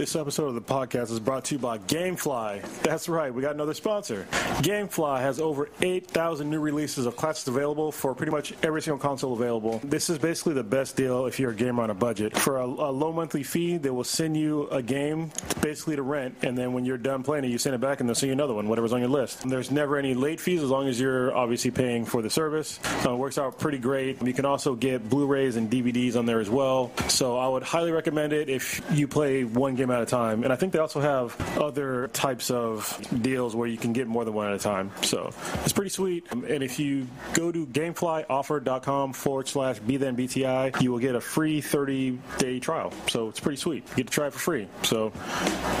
This episode of the podcast is brought to you by GameFly. That's right, we got another sponsor. GameFly has over 8,000 new releases of classics available for pretty much every single console available. This is basically the best deal if you're a gamer on a budget. For a, a low monthly fee, they will send you a game basically to rent, and then when you're done playing it, you send it back and they'll send you another one, whatever's on your list. And there's never any late fees as long as you're obviously paying for the service. Uh, it works out pretty great. You can also get Blu-rays and DVDs on there as well. So I would highly recommend it if you play one game at a time. And I think they also have other types of deals where you can get more than one at a time. So it's pretty sweet. And if you go to gameflyoffer.com forward slash BThanBTI, you will get a free 30 day trial. So it's pretty sweet. You get to try it for free. So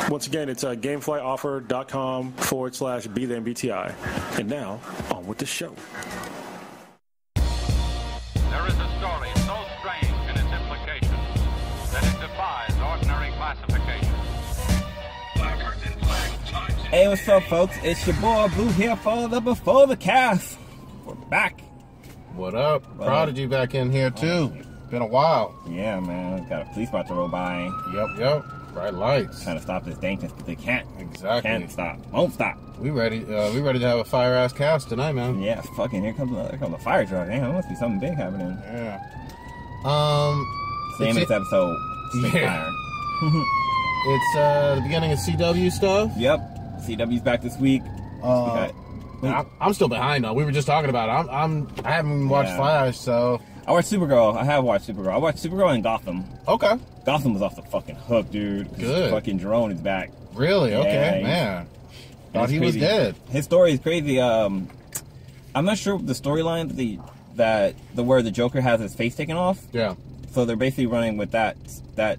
once again, it's uh, gameflyoffer.com forward slash BThanBTI. And now, on with the show. Hey, what's up, folks? It's your boy Blue here for the Before the Cast. We're back. What up? Prodigy back in here too. Been a while. Yeah, man. Got a police about to roll by, Yep, yep. Bright lights. trying to stop this dankness, but they can't. Exactly. Can't stop. Won't stop. We ready? Uh, we ready to have a fire ass cast tonight, man. Yeah, fucking. Here comes the, here comes the fire truck. Damn, there must be something big happening. Yeah. Um, Same as episode. Yeah. fire. it's uh the beginning of CW stuff. Yep. CW's back this week. Uh, We got- I'm, I'm still behind though. We were just talking about it. I'm, I'm I haven't watched Yeah. Flash, so I watched Supergirl. I have watched Supergirl. I watched Supergirl and Gotham. okay. Gotham was off the fucking hook, dude. Good. Fucking Jerome is back. Really? Okay, Yeah, he's- man. Thought It's he was dead. His story is crazy. Um, I'm not sure the storyline that the that the where the Joker has his face taken off. Yeah. So they're basically running with that that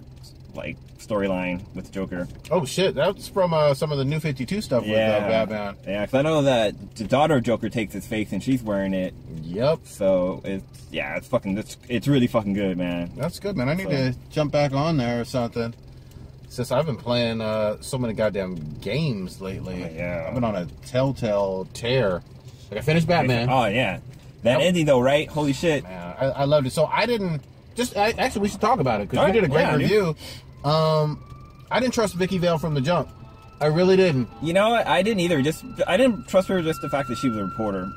like storyline with Joker. Oh shit, that's from uh, some of the new 52 stuff with uh, Batman. Yeah, because I know that the daughter of Joker takes his face and she's wearing it. Yep. So it's yeah, it's fucking it's, it's really fucking good, man. That's good, man. I need So- to jump back on there or something. Since I've been playing uh, so many goddamn games lately. Oh, yeah. I've been on a telltale tear. Like I finished Batman. Oh yeah, that Yep. ending though, right? Holy shit. Man, I, I loved it. So I didn't just I, actually we should talk about it because you Alright, did a great yeah, dude. Um, I didn't trust Vicki Vale from the jump. I really didn't. You know what? I didn't either. Just I didn't trust her just the fact that she was a reporter.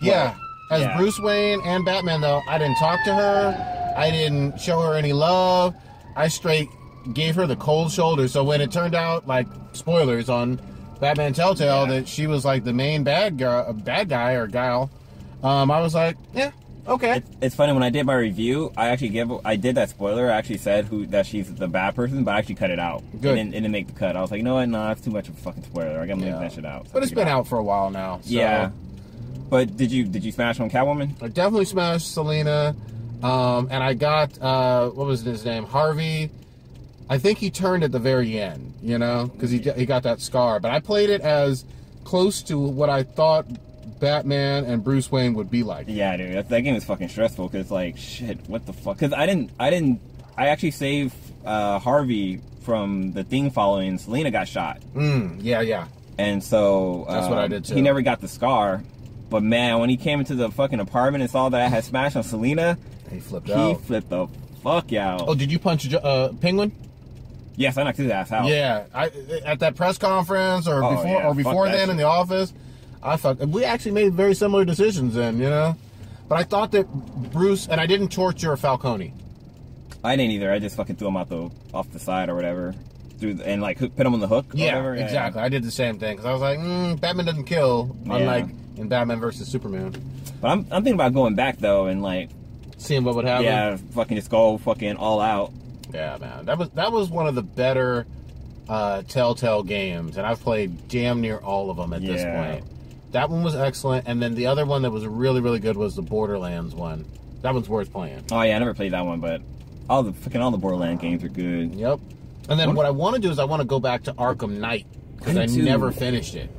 Yeah. As yeah. Bruce Wayne and Batman, though, I didn't talk to her. I didn't show her any love. I straight gave her the cold shoulder. So when it turned out, like spoilers on Batman Telltale, Yeah. that she was like the main bad guy, bad guy or gal, um, I was like, yeah, okay. It's, it's funny when I did my review. I actually give I did that spoiler. I actually said who that she's the bad person, but I actually cut it out. Good. It didn't, it didn't make the cut. I was like, you know what? No, that's too much of a fucking spoiler. I gotta leave Yeah. that shit out. So But it's been it out for a while now. So Yeah. But did you did you smash on Catwoman? I definitely smashed Selina. Um, and I got, uh, what was his name? Harvey. I think he turned at the very end, you know, because he, he got that scar. But I played it as close to what I thought Batman and Bruce Wayne would be like. Yeah, dude. That, that game is fucking stressful because like shit. What the fuck? Because I didn't I didn't I actually saved uh, Harvey from the thing following. Selina got shot. Mm, yeah, yeah. And so That's what I um, did, too. He never got the scar. But man, when he came into the fucking apartment and saw that I had smashed on Selina, He flipped he out. flipped the fuck out. Oh, did you punch uh, Penguin? yes, I knocked his ass out. Yeah, I, at that press conference or Oh, before yeah, or before then in the office, I fuck. We actually made very similar decisions then, you know. But I thought that Bruce and I didn't torture Falcone. I didn't either. I just fucking threw him out the off the side or whatever, through the, and like hook- put him on the hook. or Yeah, whatever. exactly. I did the same thing because I was like, mm, Batman doesn't kill, Yeah. unlike in Batman versus Superman. But I'm I'm thinking about going back though and like Seeing what would happen. yeah, fucking just go fucking all out. Yeah, man. That was that was one of the better uh, Telltale games, and I've played damn near all of them at this point. That one was excellent, and then the other one that was really really good was the Borderlands one. That one's worth playing. Oh yeah, I never played that one, but all the fucking all the Borderland games are good. Yep. And then what I want to do is I want to go back to Arkham Knight because I too. never finished it.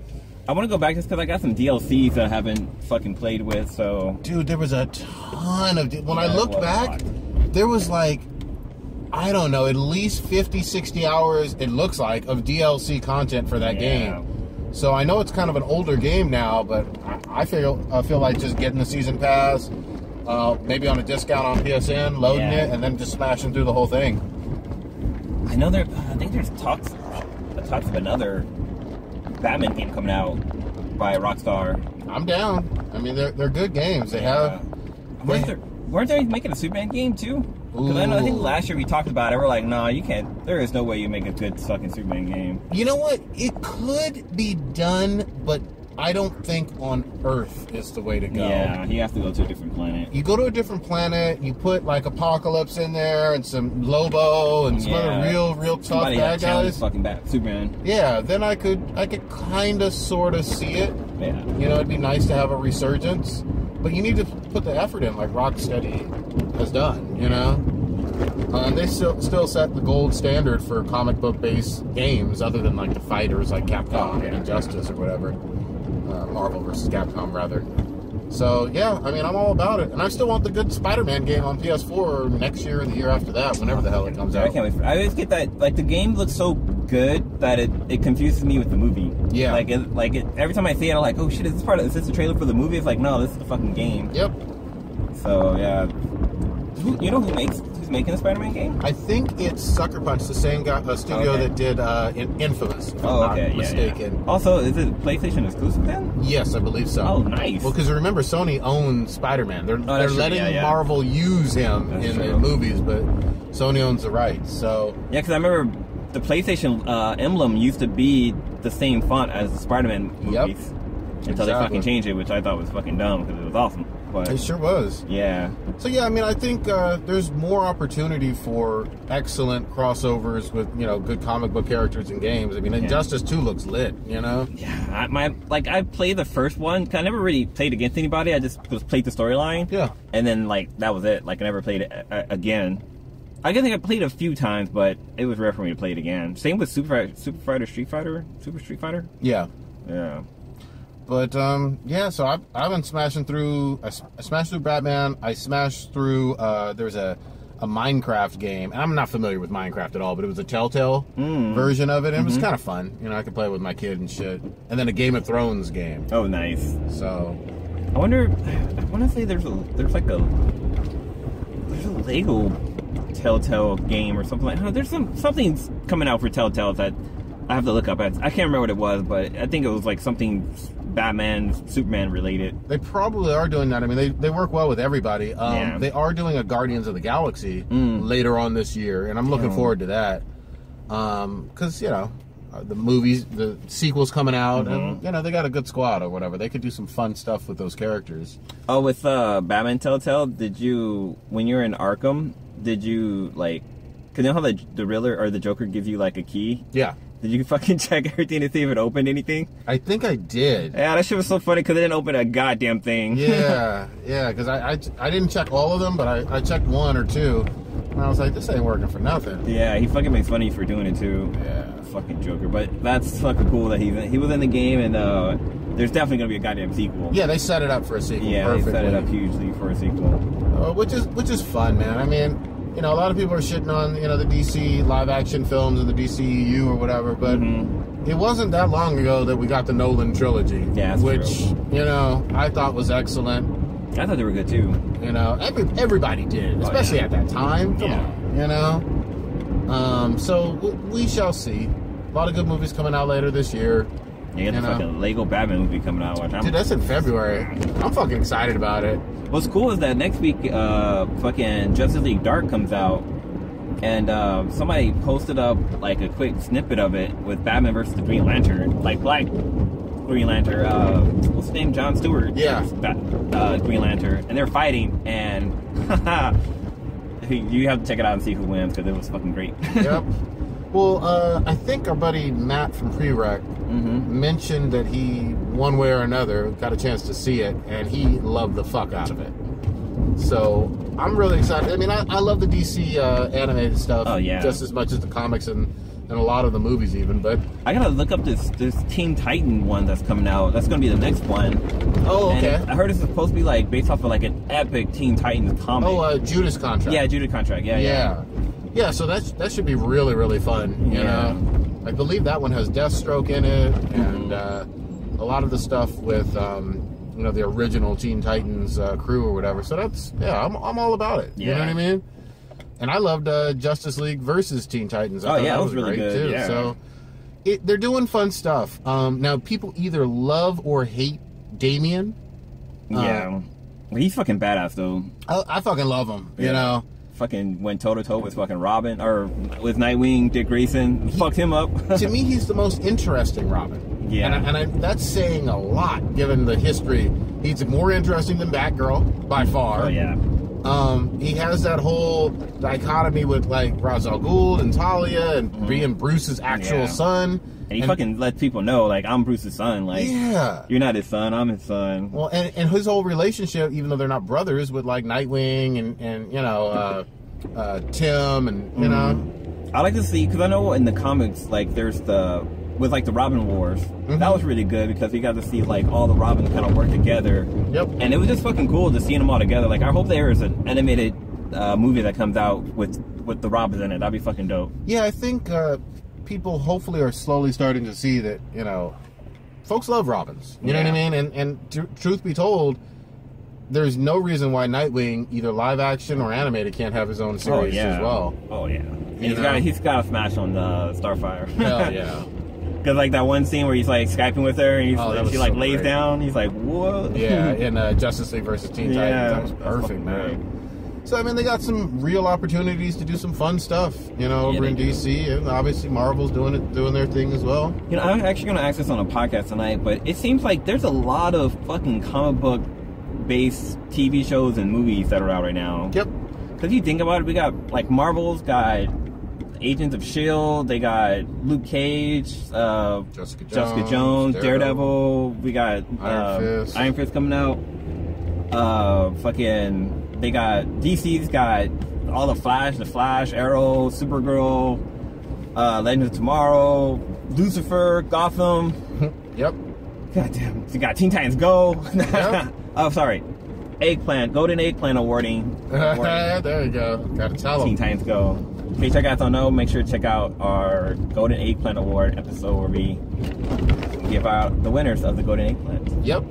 I want to go back just because I got some DLCs that I haven't fucking played with. So Dude, there was a ton of. When Yeah, I looked back, there was like, I don't know, at least 50, 60 hours, it looks like, of DLC content for that Yeah. game. So I know it's kind of an older game now, but I feel I feel like just getting the season pass, uh, maybe on a discount on PSN, loading Yeah. it, and then just smashing through the whole thing. I know there. I think there's talks talks of another Batman game coming out by Rockstar. I'm down. I mean, they're they're good games. They have. Weren't there, weren't they making a Superman game too? Because I, know, I think last year we talked about it. We're like, no, you can't. There is no way you make a good fucking Superman game. You know what? It could be done, but I don't think on Earth is the way to go. Yeah, you have to go to a different planet. You go to a different planet, you put like Apocalypse in there and some Lobo and some Yeah. other real, real tough Somebody bad had challenged guys. fucking Bat Superman. Yeah, then I could I could kind of sort of see it. Yeah. You know, it'd be nice to have a resurgence, but you need to put the effort in, like Rocksteady has done. You know, uh, and they still still set the gold standard for comic book based games, other than like the fighters like Capcom and Injustice or whatever, uh, Marvel versus Capcom rather. So yeah, I mean, I'm all about it, and I still want the good Spider-Man game on PS4 next year or the year after that, whenever the hell it comes out. I can't wait. For, I always get that like the game looks so good that it, it confuses me with the movie. Yeah. Like it, like it, every time I see it, I'm like, oh shit, is this part of is this the trailer for the movie? It's like, no, this is the fucking game. Yep. So yeah. You know who makes making the Spider-Man game? I think it's Sucker Punch, the same guy, uh, studio Okay. that did uh, in- Infamous. If Oh, I'm okay, not yeah, mistaken. yeah. Also, is it PlayStation exclusive then? Yes, I believe so. Oh, nice. Well, because remember, Sony owns Spider-Man. They're, they're true, letting yeah. Marvel use him That's in the movies, but Sony owns the rights. So Yeah, because I remember the PlayStation uh, emblem used to be the same font as the Spider-Man Yep. movies until they fucking changed it, which I thought was fucking dumb because it was awesome. But it sure was. yeah, So yeah, I mean, I think uh, there's more opportunity for excellent crossovers with you know good comic book characters and games. I mean, Injustice Two looks lit. You know. yeah. I, my like I played the first one. 'cause I never really played against anybody. I just was played the storyline. Yeah. and then like that was it. Like I never played it uh, again. I guess I played a few times, but it was rare for me to play it again. Same with Super Super Fighter, Street Fighter, Super Street Fighter. Yeah. Yeah. But um, yeah, so I've, I've been smashing through. I, I smashed through Batman. I smashed through. Uh, there's a a Minecraft game, and I'm not familiar with Minecraft at all, but it was a Telltale version of it, and it was kind of fun. You know, I could play it with my kid and shit. And then a Game of Thrones game. Oh, nice. So I wonder. I want to say there's a there's like a there's a Lego Telltale game or something like. No, there's some something's coming out for Telltale that I have to look up. I, I can't remember what it was, but I think it was like something Batman, Superman related. they probably are doing that. I mean, they, they work well with everybody. Um, Yeah. They are doing a Guardians of the Galaxy later on this year, and I'm looking Yeah. forward to that. Because you know. Uh, the movies, the sequels coming out, and you know they got a good squad or whatever. They could do some fun stuff with those characters. Oh, with uh, Batman Telltale, did you when you were in Arkham? Did you like? Cause you know how the the Riddler or the Joker gives you like a key? Yeah, Did you fucking check everything to see if it opened anything? I think I did. Yeah, that shit was so funny because it didn't open a goddamn thing. yeah, yeah, because I, I I didn't check all of them, but I, I checked one or two, and I was like, this ain't working for nothing. Yeah, he fucking makes funny for doing it too. Yeah. Fucking Joker. But that's fucking cool that he he was in the game and uh there's definitely gonna be a goddamn sequel. Yeah, they set it up for a sequel. Yeah, they perfectly. set it up hugely for a sequel. uh, which is which is fun, man. I mean, you know, a lot of people are shitting on you know the DC live action films and the DCEU or whatever, but it wasn't that long ago that we got the Nolan trilogy, Mm-hmm. Yeah, that's which true. you know I thought was excellent. I thought they were good too. You know, every, everybody did, especially Oh, yeah. at that time. Come Yeah. on, you know. Um, so we shall see. A lot of good movies coming out later this year. You got the know. fucking Lego Batman movie coming out. I'm, Dude, that's in February. I'm fucking excited about it. What's cool is that next week, uh, fucking Justice League Dark comes out, and uh, somebody posted up like a quick snippet of it with Batman versus the Green Lantern, like Black Green Lantern. Uh, what's his name? John Stewart. Yeah. Uh, Green Lantern, and they're fighting, and you have to check it out and see who wins because it was fucking great. Yep. well, uh, I think our buddy Matt from Prereq Mm-hmm. mentioned that he, one way or another, got a chance to see it, and he loved the fuck out of it. So I'm really excited. I mean, I, I love the DC uh, animated stuff Oh, yeah. just as much as the comics and, and a lot of the movies, even. But I gotta look up this this Teen Titan one that's coming out. That's gonna be the next one. oh, And okay. I heard it's supposed to be like based off of like an epic Teen Titans comic. Oh, uh, Judas contract. yeah, Judas contract. Yeah, yeah. yeah, yeah. So that that should be really really fun. You Yeah. know, I believe that one has Deathstroke in it, and uh, a lot of the stuff with um, you know the original Teen Titans uh, crew or whatever. So that's yeah, I'm I'm all about it. You know what I mean? and I loved uh, Justice League versus Teen Titans. I Oh, yeah, that was really great, good, too. yeah. So it, they're doing fun stuff. Um, now people either love or hate Damian. yeah. Well, he's fucking badass though. I, I fucking love him. You know. Fucking went toe to toe with fucking Robin or with Nightwing, Dick Grayson, fucked him up. to me, he's the most interesting Robin. Yeah. and, I, and I, that's saying a lot given the history. He's more interesting than Batgirl by mm. far. oh yeah. Um, he has that whole dichotomy with like Ra's al Ghul and Talia and being Bruce's actual Mm-hmm. Yeah. son. And he fucking lets people know, like, I'm Bruce's son. Like, yeah. you're not his son, I'm his son. Well, and, and his whole relationship, even though they're not brothers, with like Nightwing and and you know uh, uh, Tim and you Mm-hmm. know I like to see because I know in the comics, like there's the with like the Robin Wars. Mm-hmm. That was really good because you got to see like all the Robins kind of work together. Yep. And it was just fucking cool to see them all together. Like I hope there is an animated uh, movie that comes out with with the Robins in it. That'd be fucking dope. yeah, I think uh, people hopefully are slowly starting to see that you know folks love Robins. You know what I mean? And and tr- truth be told. There's no reason why Nightwing, either live action or animated, can't have his own Oh series yeah. as well. Oh yeah. You he's know? got he's got a smash on the Starfire. Hell yeah. Because like that one scene where he's like skyping with her and, he's, Oh, and she like so lays great. down. He's like, whoa. Yeah, in uh, Justice League versus Teen Titans, that was perfect, fucking man. So I mean, they got some real opportunities to do some fun stuff, you know, Yeah, over in do. DC, and obviously Marvel's doing it, doing their thing as well. You know, I'm actually going to ask this on a podcast tonight, but it seems like there's a lot of fucking comic book based TV shows and movies that are out right now. Yep. Because you think about it, we got like Marvel's got Agents of S.H.I.E.L.D., they got Luke Cage, uh, Jessica Jessica Jones, Jones, Daredevil. Daredevil. We got Iron uh, Fist. Iron Fist coming out. Uh, fucking, they got DC's got all the Flash, the Flash, Arrow, Supergirl, uh, Legends of Tomorrow, Lucifer, Gotham. Yep. Goddamn, you got Teen Titans Go. Yeah. oh, sorry, Eggplant, Golden Eggplant awarding. awarding. there you go. Got to tell them. Teen. Titans Go. Case you guys don't know, make sure to check out our Golden Eggplant Award episode where we give out the winners of the Golden Eggplant. Yep.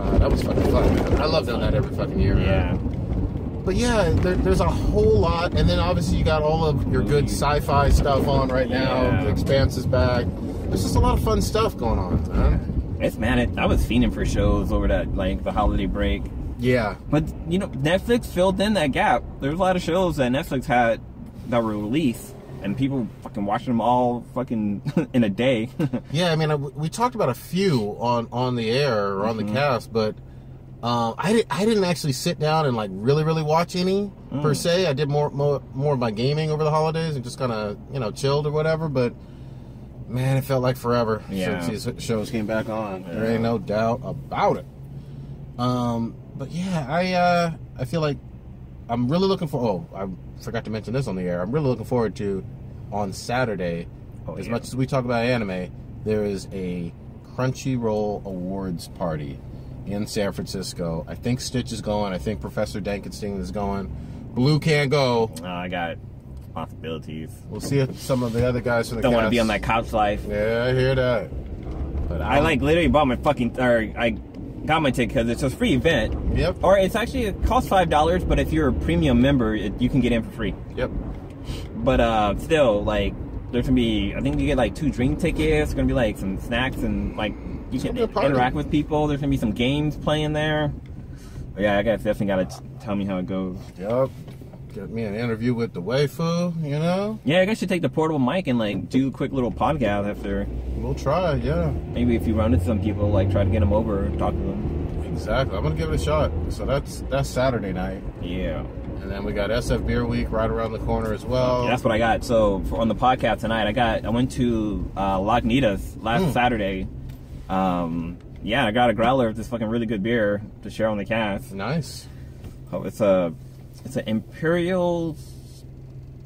Uh, that was fucking fun. Man. I love doing that every fucking year. man. Yeah. But yeah, there, there's a whole lot, and then obviously you got all of your good sci-fi stuff on right now. Yeah. The Expanse is back. There's just a lot of fun stuff going on, man. It's man, it, I was fiending for shows over that like the holiday break. Yeah. But you know, Netflix filled in that gap. There's a lot of shows that Netflix had that were released, and people fucking watching them all fucking in a day. Yeah, I mean, I- we talked about a few on on the air or on the cast, but um, I did, I didn't actually sit down and like really really watch any per se. I did more more more of my gaming over the holidays and just kind of you know chilled or whatever. But man, it felt like forever Yeah. since these shows came back on. There ain't no doubt about it. Um, but yeah, I uh, I feel like I'm really looking for. Oh, I forgot to mention this on the air. I'm really looking forward to on Saturday. Oh, as yeah. much as we talk about anime, there is a Crunchyroll Awards party in San Francisco. I think Stitch is going. I think Professor Dankenstein is going. Blue can't go. Uh, I got responsibilities. We'll see if some of the other guys from the Don't want to be on that couch life. Yeah, I hear that. But I like literally bought my fucking or I got my ticket because it's a free event. Yep. Or it's actually it costs five dollars, but if you're a premium member, it, you can get in for free. Yep. But uh, still, like there's gonna be I think you get like two drink tickets. There's gonna be like some snacks and like you can a party. interact with people. There's gonna be some games playing there. But yeah, I guess definitely gotta t- tell me how it goes. Yep. Get me an interview with the waifu. You know, Yeah, I guess you take the portable mic and like do a quick little podcast after. we'll try. Yeah. Maybe if you run into some people, like try to get them over, and talk to them. Exactly. I'm gonna give it a shot. So that's that's Saturday night, Yeah. and then we got SF Beer Week right around the corner as well. Yeah, that's what I got. So for, on the podcast tonight, I got I went to uh, Lagunitas last Mm. Saturday. Um, yeah, I got a growler of this fucking really good beer to share on the cast. nice. Oh, it's a it's an imperial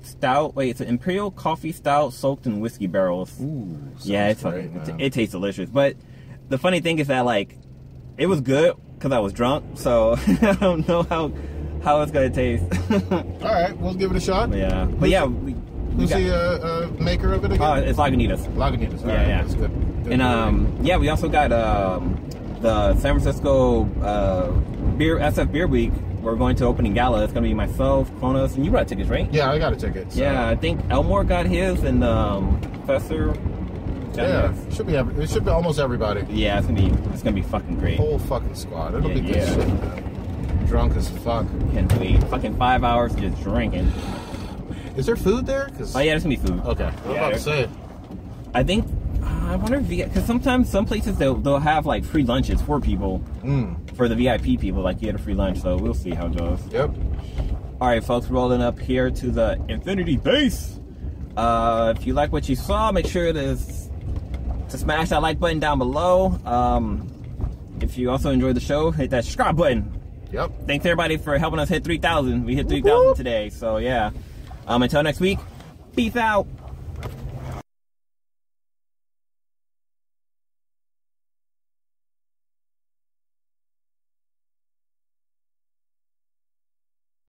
stout. Wait, it's an imperial coffee stout soaked in whiskey barrels. Ooh. yeah, it's great, fucking, it, it tastes delicious. But the funny thing is that like it was good because I was drunk, so I don't know how how it's gonna taste. All right, we'll give it a shot. Yeah, but yeah. We, we Who's got- the uh, uh, maker of it again? uh, it's Lagunitas. Lagunitas. Yeah, right, yeah. That's good. good And um, yeah, we also got um, the San Francisco uh, beer SF Beer Week we're going to opening gala. It's gonna be myself, Kronos, and you brought tickets, right? Yeah, I got a ticket. so- Yeah, I think Elmore got his, and um, Professor. Yeah, his. should be. every- It should be almost everybody. Yeah, it's gonna be it's gonna be fucking great. Whole fucking squad. It'll be Yeah, good yeah. shit. Man. Drunk as fuck. Can't wait. Fucking five hours just drinking. Is there food there? 'Cause- Oh yeah, there's gonna be food. Okay. I'm Yeah, about to say. I think uh, I wonder if because sometimes some places they'll they'll have like free lunches for people Mm. For the VIP people. Like you had a free lunch, so we'll see how it goes. Yep. All right, folks, rolling up here to the Infinity Base. Uh, if you like what you saw, make sure to to smash that like button down below. Um, if you also enjoyed the show, hit that subscribe button. Yep. Thanks everybody for helping us hit 3,000. We hit 3,000 today, so yeah. Um, until next week, peace out.